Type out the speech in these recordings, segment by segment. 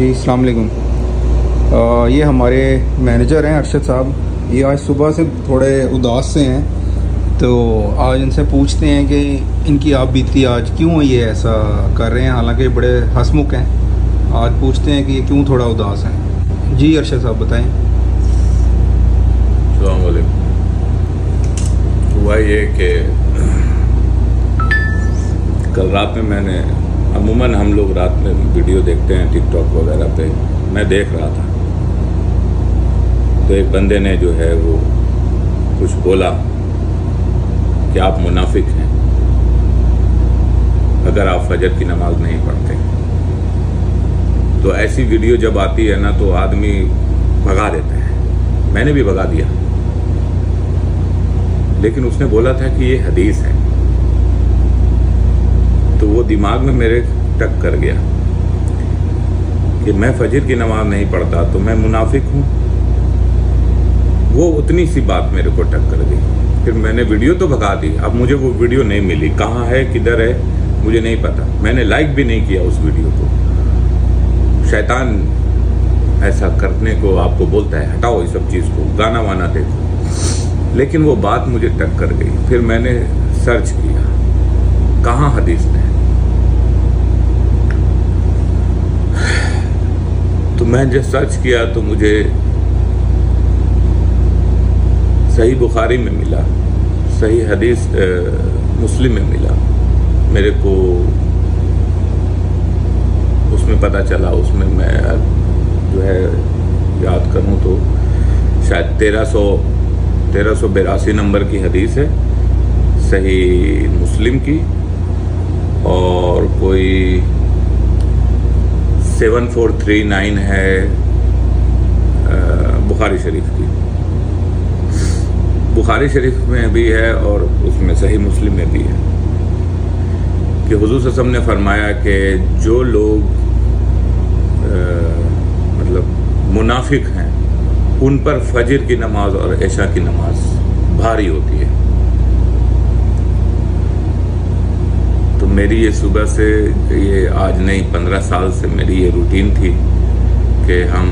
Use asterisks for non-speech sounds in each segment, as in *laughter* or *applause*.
जी, अस्सलाम वालेकुम। ये हमारे मैनेजर हैं अरशद साहब। ये आज सुबह से थोड़े उदास से हैं तो आज इनसे पूछते हैं कि इनकी आप बीती आज क्यों ये ऐसा कर रहे हैं? हालाँकि बड़े हंसमुख हैं। आज पूछते हैं कि ये क्यों थोड़ा उदास हैं? जी, अरशद साहब, बताएँ। हुआ ये कि कल रात में मैंने अमूमन हम लोग रात में वीडियो देखते हैं टिकटॉक वगैरह पे। मैं देख रहा था। तो एक बंदे ने जो है वो कुछ बोला कि आप मुनाफिक हैं, अगर आप फजर की नमाज़ नहीं पढ़ते। तो ऐसी वीडियो जब आती है ना तो आदमी भगा देता है। मैंने भी भगा दिया। लेकिन उसने बोला था कि ये हदीस है। तो वो दिमाग में मेरे टक कर गया कि मैं फजर की नमाज़ नहीं पढ़ता तो मैं मुनाफिक हूँ। वो उतनी सी बात मेरे को टक कर गई। फिर मैंने वीडियो तो भगा दी, अब मुझे वो वीडियो नहीं मिली। कहाँ है, किधर है, मुझे नहीं पता। मैंने लाइक भी नहीं किया उस वीडियो को। शैतान ऐसा करने को आपको बोलता है, हटाओ इस सब चीज़ को, गाना वाना देखो। लेकिन वो बात मुझे टक कर गई। फिर मैंने सर्च किया, कहाँ हदीस में तो मैं जब सर्च किया तो मुझे सही बुखारी में मिला, सही हदीस मुस्लिम में मिला। मेरे को उसमें पता चला, उसमें मैं जो है याद करूँ तो शायद तेरह सौ तेरह सौ बेरासी नंबर की हदीस है, सही मुस्लिम की और कोई सेवन फोर थ्री नाइन है बुखारी शरीफ की। बुखारी शरीफ में भी है और उसमें सही मुस्लिम में भी है। कि हुजूर वसल्लम ने फरमाया कि जो लोग अ, मतलब मुनाफिक हैं उन पर फजर की नमाज़ और ऐशा की नमाज़ भारी होती है। मेरी ये सुबह से ये आज नहीं, पंद्रह साल से मेरी ये रूटीन थी कि हम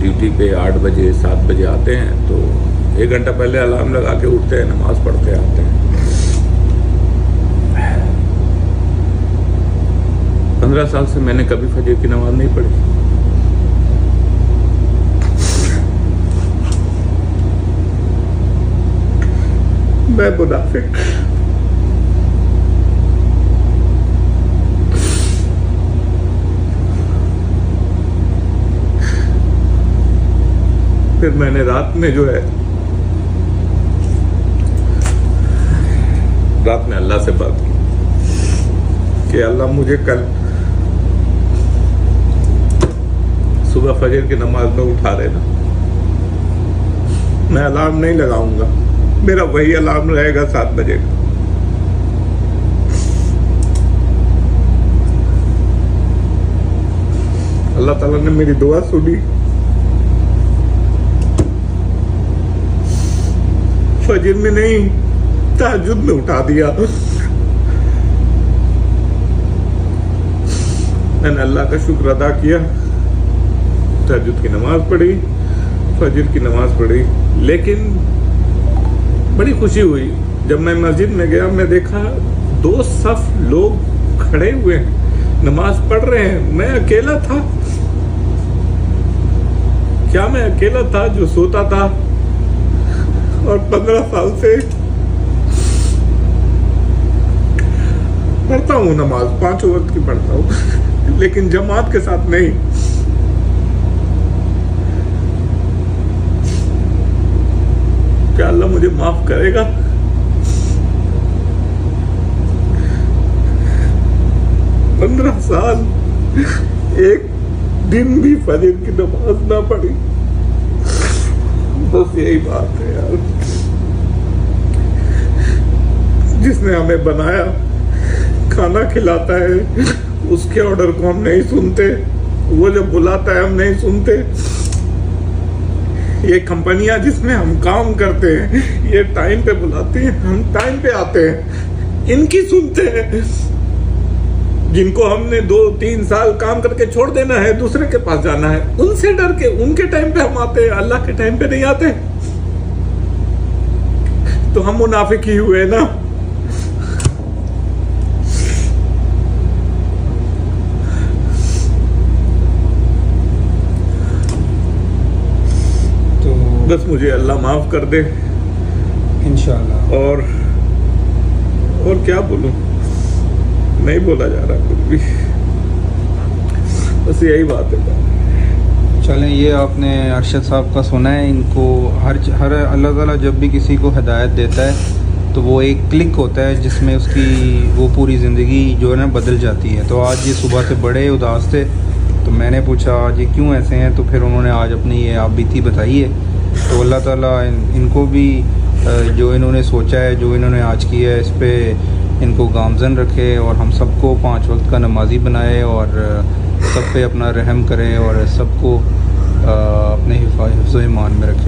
ड्यूटी पे आठ बजे, सात बजे आते हैं तो एक घंटा पहले अलार्म लगा के उठते हैं, नमाज़ पढ़ते आते हैं। पंद्रह साल से मैंने कभी फजर की नमाज़ नहीं पढ़ी। मैं मुनाफिक। फिर मैंने रात में जो है, रात में अल्लाह से बात की कि अल्लाह मुझे कल सुबह फजर की नमाज़ में उठा देना। मैं अलार्म नहीं लगाऊँगा। मेरा वही अलार्म रहेगा सात बजे का। अल्लाह ताला ने मेरी दुआ सुनी। फजर में नहीं ताजुद में उठा दिया। मैंने अल्लाह का शुक्र अदा किया। ताजुद की नमाज़ पढ़ी, फजर की नमाज़ पढ़ी। लेकिन बड़ी खुशी हुई, जब मैं मस्जिद में गया, मैं देखा दो सफ लोग खड़े हुए हैं, नमाज़ पढ़ रहे हैं। मैं अकेला था। क्या मैं अकेला था जो सोता था? और पंद्रह साल से पढ़ता हूँ नमाज़, पाँचों वक्त की पढ़ता हूँ, *laughs* लेकिन जमात के साथ नहीं। क्या अल्लाह मुझे माफ़ करेगा? पंद्रह साल, एक दिन भी फजर की नमाज़ ना पढ़ी। बस यही बात है यार। जिसने हमें बनाया, खाना खिलाता है, उसके ऑर्डर को हम नहीं सुनते, वो जब बुलाता है हम नहीं सुनते। ये कंपनियाँ जिसमें हम काम करते हैं, ये टाइम पे बुलाती हैं, हम टाइम पे आते हैं, इनकी सुनते हैं। जिनको हमने दो तीन साल काम करके छोड़ देना है दूसरे के पास जाना है उनसे डर के उनके टाइम पे हम आते हैं अल्लाह के टाइम पे नहीं आते। तो हम मुनाफिक ही हुए ना। तो बस मुझे अल्लाह माफ़ कर दे। इंशाल्लाह। और और क्या बोलूँ? नहीं बोला जा रहा कुछ भी। बस यही बात है। चलें ये आपने अरशद साहब का सुना है इनको हर हर अल्लाह ताला जब भी किसी को हिदायत देता है तो वो एक क्लिक होता है जिसमें उसकी वो पूरी ज़िंदगी जो है ना बदल जाती है। तो आज ये सुबह से बड़े उदास थे तो मैंने पूछा आज ये क्यों ऐसे हैं? तो फिर उन्होंने आज अपनी ये आप बीती बताई है। तो अल्लाह ताला इन, इनको भी जो इन्होंने सोचा है जो इन्होंने आज किया है इस पर इनको गामजन रखे और हम सबको पाँच वक्त का नमाजी बनाए और सब पे अपना रहम करें और सबको अपने हिफाज ईमान में रखे।